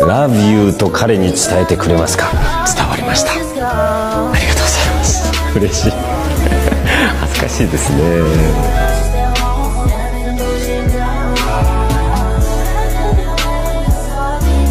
Love you と彼に伝えてくれますか？伝わりました。ありがとうございます。嬉しい。恥ずかしいですね。